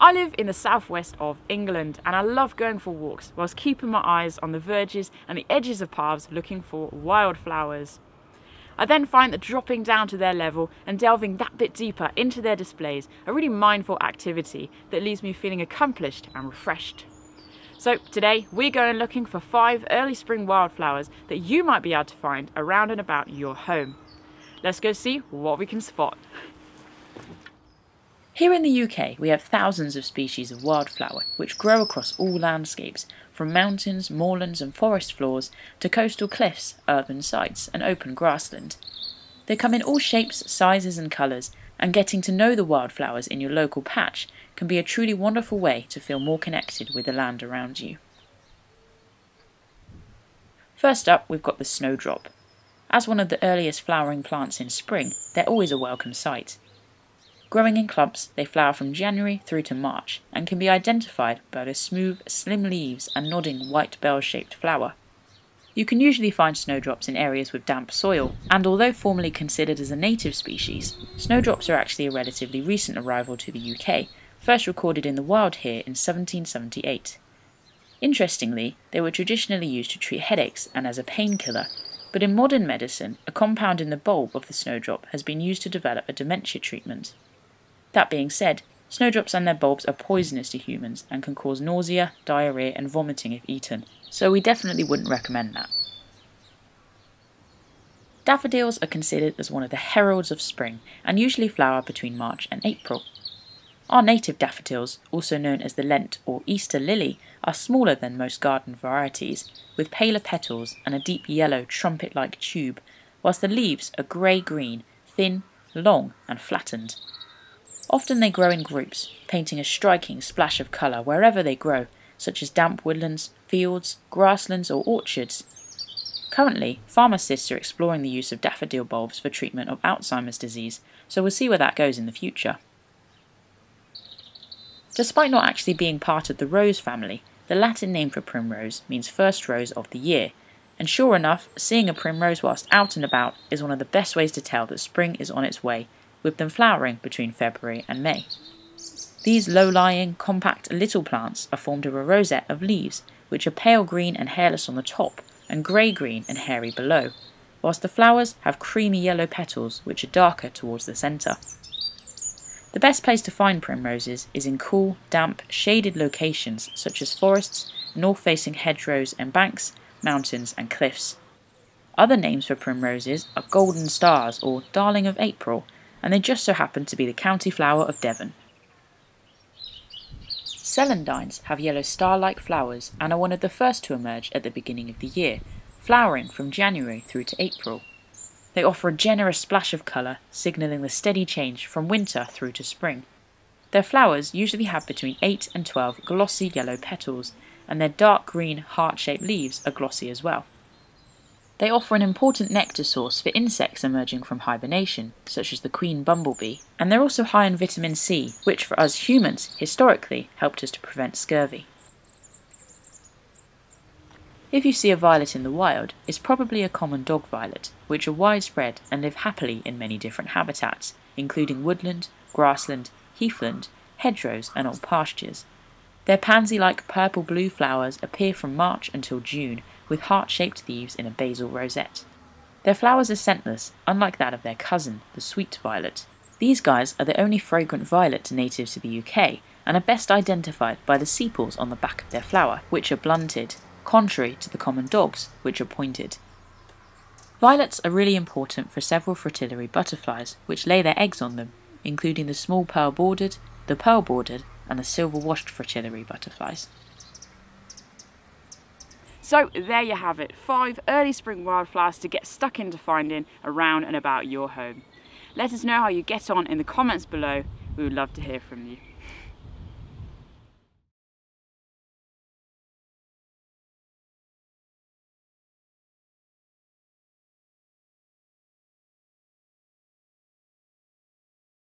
I live in the southwest of England and I love going for walks whilst keeping my eyes on the verges and the edges of paths looking for wildflowers. I then find that dropping down to their level and delving that bit deeper into their displays a really mindful activity that leaves me feeling accomplished and refreshed. So today we're going looking for five early spring wildflowers that you might be able to find around and about your home. Let's go see what we can spot. Here in the UK, we have thousands of species of wildflower which grow across all landscapes, from mountains, moorlands, and forest floors to coastal cliffs, urban sites, and open grassland. They come in all shapes, sizes, and colours, and getting to know the wildflowers in your local patch can be a truly wonderful way to feel more connected with the land around you. First up, we've got the snowdrop. As one of the earliest flowering plants in spring, they're always a welcome sight. Growing in clumps, they flower from January through to March and can be identified by their smooth, slim leaves and nodding white bell-shaped flower. You can usually find snowdrops in areas with damp soil, and although formerly considered as a native species, snowdrops are actually a relatively recent arrival to the UK, first recorded in the wild here in 1778. Interestingly, they were traditionally used to treat headaches and as a painkiller, but in modern medicine, a compound in the bulb of the snowdrop has been used to develop a dementia treatment. That being said, snowdrops and their bulbs are poisonous to humans and can cause nausea, diarrhea, and vomiting if eaten, so we definitely wouldn't recommend that. Daffodils are considered as one of the heralds of spring and usually flower between March and April. Our native daffodils, also known as the Lent or Easter lily, are smaller than most garden varieties, with paler petals and a deep yellow trumpet like tube, whilst the leaves are grey green, thin, long, and flattened. Often they grow in groups, painting a striking splash of colour wherever they grow, such as damp woodlands, fields, grasslands, or orchards. Currently, pharmacists are exploring the use of daffodil bulbs for treatment of Alzheimer's disease, so we'll see where that goes in the future. Despite not actually being part of the rose family, the Latin name for primrose means first rose of the year, and sure enough, seeing a primrose whilst out and about is one of the best ways to tell that spring is on its way with them flowering between February and May. These low-lying, compact little plants are formed of a rosette of leaves, which are pale green and hairless on the top, and grey-green and hairy below, whilst the flowers have creamy yellow petals which are darker towards the centre. The best place to find primroses is in cool, damp, shaded locations such as forests, north-facing hedgerows and banks, mountains and cliffs. Other names for primroses are golden stars or darling of April, and they just so happen to be the county flower of Devon. Celandines have yellow star-like flowers and are one of the first to emerge at the beginning of the year, flowering from January through to April. They offer a generous splash of colour, signalling the steady change from winter through to spring. Their flowers usually have between 8 and 12 glossy yellow petals, and their dark green heart-shaped leaves are glossy as well. They offer an important nectar source for insects emerging from hibernation, such as the queen bumblebee, and they're also high in vitamin C, which for us humans, historically, helped us to prevent scurvy. If you see a violet in the wild, it's probably a common dog violet, which are widespread and live happily in many different habitats, including woodland, grassland, heathland, hedgerows and old pastures. Their pansy-like purple-blue flowers appear from March until June with heart-shaped leaves in a basal rosette. Their flowers are scentless, unlike that of their cousin, the sweet violet. These guys are the only fragrant violet native to the UK, and are best identified by the sepals on the back of their flower, which are blunted, contrary to the common dogs, which are pointed. Violets are really important for several fritillary butterflies, which lay their eggs on them, including the small pearl-bordered, the pearl-bordered, and the silver-washed fritillary butterflies. So there you have it, five early spring wildflowers to get stuck into finding around and about your home. Let us know how you get on in the comments below, we would love to hear from you.